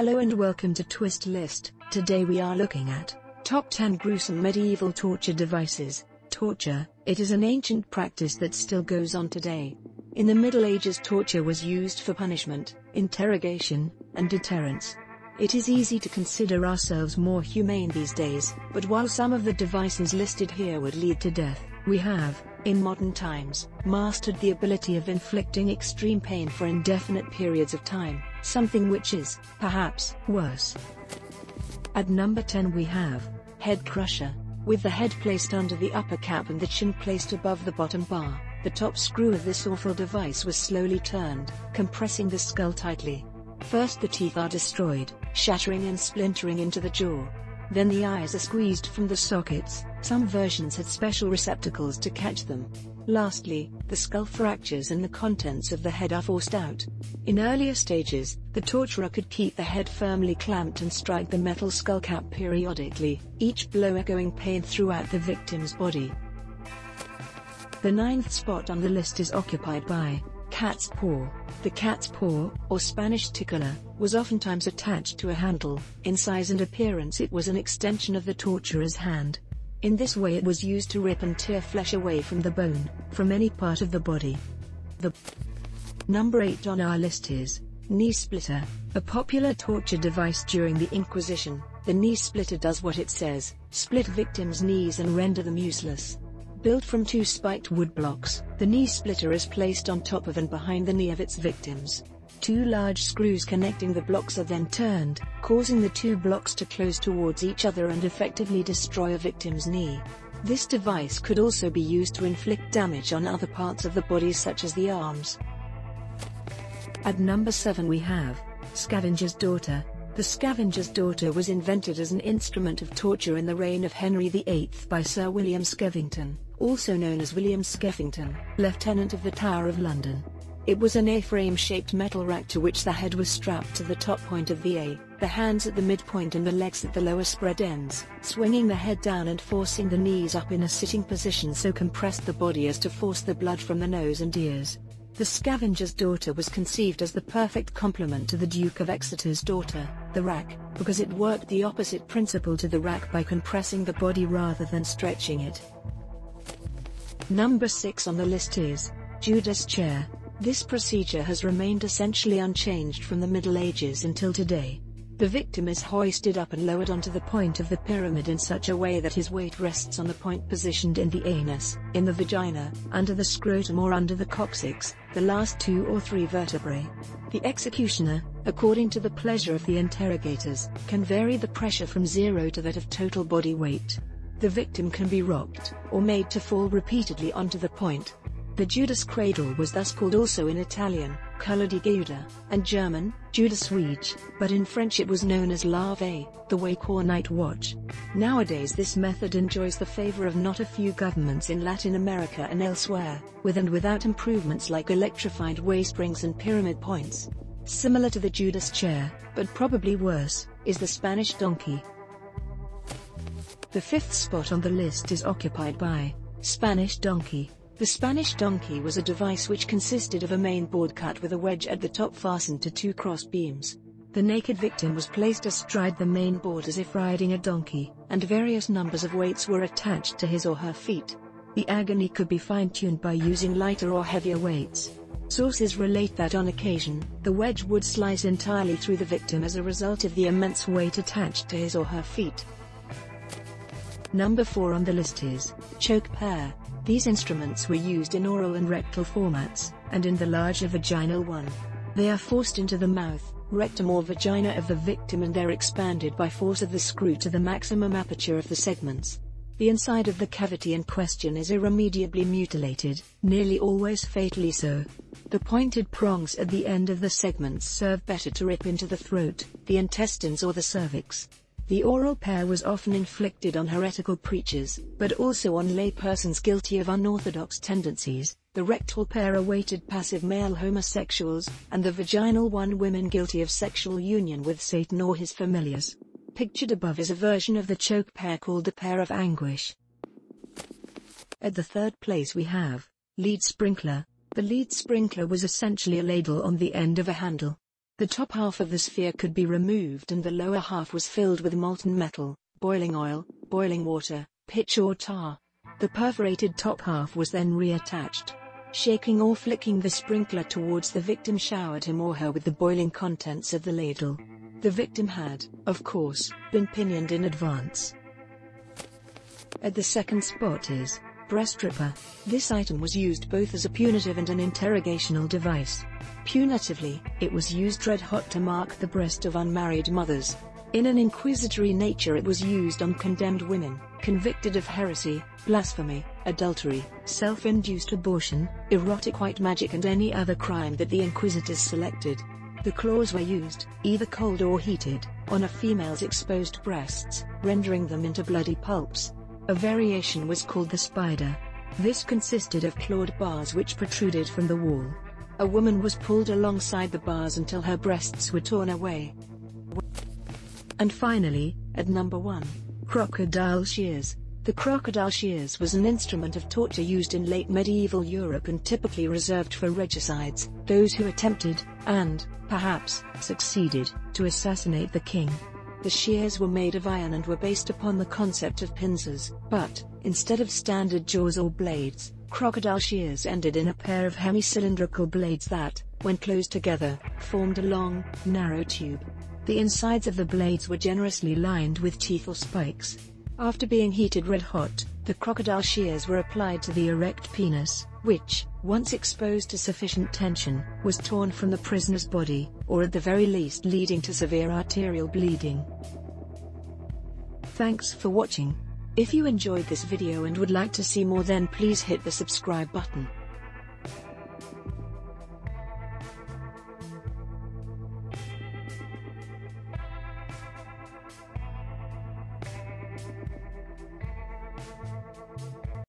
Hello and welcome to Twist List. Today we are looking at Top 10 Gruesome Medieval Torture Devices. Torture, it is an ancient practice that still goes on today. In the Middle Ages torture was used for punishment, interrogation, and deterrence. It is easy to consider ourselves more humane these days, but while some of the devices listed here would lead to death, we have, in modern times, mastered the ability of inflicting extreme pain for indefinite periods of time, something which is, perhaps, worse. At number 10 we have, Head Crusher. With the head placed under the upper cap and the chin placed above the bottom bar, the top screw of this awful device was slowly turned, compressing the skull tightly. First the teeth are destroyed, shattering and splintering into the jaw. Then the eyes are squeezed from the sockets, some versions had special receptacles to catch them. Lastly, the skull fractures and the contents of the head are forced out. In earlier stages, the torturer could keep the head firmly clamped and strike the metal skull cap periodically, each blow echoing pain throughout the victim's body. The ninth spot on the list is occupied by cat's paw. The cat's paw, or Spanish tickler, was oftentimes attached to a handle. In size and appearance it was an extension of the torturer's hand. In this way it was used to rip and tear flesh away from the bone, from any part of the body. The number 8 on our list is knee splitter, a popular torture device during the Inquisition. The knee splitter does what it says, split victims' knees and render them useless. Built from two spiked wood blocks, the knee splitter is placed on top of and behind the knee of its victims. Two large screws connecting the blocks are then turned, causing the two blocks to close towards each other and effectively destroy a victim's knee. This device could also be used to inflict damage on other parts of the body such as the arms. At number 7 we have Scavenger's Daughter. The Scavenger's Daughter was invented as an instrument of torture in the reign of Henry VIII by Sir William Skevington also known as William Skeffington, Lieutenant of the Tower of London. It was an A-frame-shaped metal rack to which the head was strapped to the top point of the A, the hands at the midpoint and the legs at the lower spread ends, swinging the head down and forcing the knees up in a sitting position so compressed the body as to force the blood from the nose and ears. The Scavenger's daughter was conceived as the perfect complement to the Duke of Exeter's daughter, the rack, because it worked the opposite principle to the rack by compressing the body rather than stretching it. Number 6 on the list is Judas chair. This procedure has remained essentially unchanged from the Middle Ages until today. The victim is hoisted up and lowered onto the point of the pyramid in such a way that his weight rests on the point positioned in the anus, in the vagina, under the scrotum or under the coccyx, the last two or three vertebrae. The executioner, according to the pleasure of the interrogators, can vary the pressure from zero to that of total body weight. The victim can be rocked, or made to fall repeatedly onto the point. The Judas cradle was thus called also in Italian, Culla di Giuda, and German, Judas Wiege, but in French it was known as La Veille, the wake or night watch. Nowadays this method enjoys the favor of not a few governments in Latin America and elsewhere, with and without improvements like electrified way springs and pyramid points. Similar to the Judas chair, but probably worse, is the Spanish donkey, the fifth spot on the list is occupied by Spanish donkey. The Spanish donkey was a device which consisted of a main board cut with a wedge at the top fastened to two cross beams. The naked victim was placed astride the main board as if riding a donkey, and various numbers of weights were attached to his or her feet. The agony could be fine-tuned by using lighter or heavier weights. Sources relate that on occasion, the wedge would slice entirely through the victim as a result of the immense weight attached to his or her feet. Number 4 on the list is choke pear. These instruments were used in oral and rectal formats, and in the larger vaginal one. They are forced into the mouth, rectum or vagina of the victim and they're expanded by force of the screw to the maximum aperture of the segments. The inside of the cavity in question is irremediably mutilated, nearly always fatally so. The pointed prongs at the end of the segments serve better to rip into the throat, the intestines or the cervix. The oral pear was often inflicted on heretical preachers, but also on lay persons guilty of unorthodox tendencies. The rectal pear awaited passive male homosexuals, and the vaginal one women guilty of sexual union with Satan or his familiars. Pictured above is a version of the choke pear called the pear of anguish. At the third place we have lead sprinkler. The lead sprinkler was essentially a ladle on the end of a handle. The top half of the sphere could be removed and the lower half was filled with molten metal, boiling oil, boiling water, pitch or tar. The perforated top half was then reattached. Shaking or flicking the sprinkler towards the victim showered him or her with the boiling contents of the ladle. The victim had, of course, been pinioned in advance. At the second spot is breast ripper. This item was used both as a punitive and an interrogational device. Punitively, it was used red hot to mark the breast of unmarried mothers. In an inquisitory nature it was used on condemned women, convicted of heresy, blasphemy, adultery, self-induced abortion, erotic white magic and any other crime that the inquisitors selected. The claws were used, either cold or heated, on a female's exposed breasts, rendering them into bloody pulps. A variation was called the spider. This consisted of clawed bars which protruded from the wall. A woman was pulled alongside the bars until her breasts were torn away. And finally, at number 1, crocodile shears. The crocodile shears was an instrument of torture used in late medieval Europe and typically reserved for regicides, those who attempted, and, perhaps, succeeded, to assassinate the king. The shears were made of iron and were based upon the concept of pincers, but, instead of standard jaws or blades, crocodile shears ended in a pair of hemi-cylindrical blades that, when closed together, formed a long, narrow tube. The insides of the blades were generously lined with teeth or spikes. After being heated red hot, the crocodile shears were applied to the erect penis, which, once exposed to sufficient tension, was torn from the prisoner's body, or at the very least leading to severe arterial bleeding. Thanks for watching. If you enjoyed this video and would like to see more then please hit the subscribe button.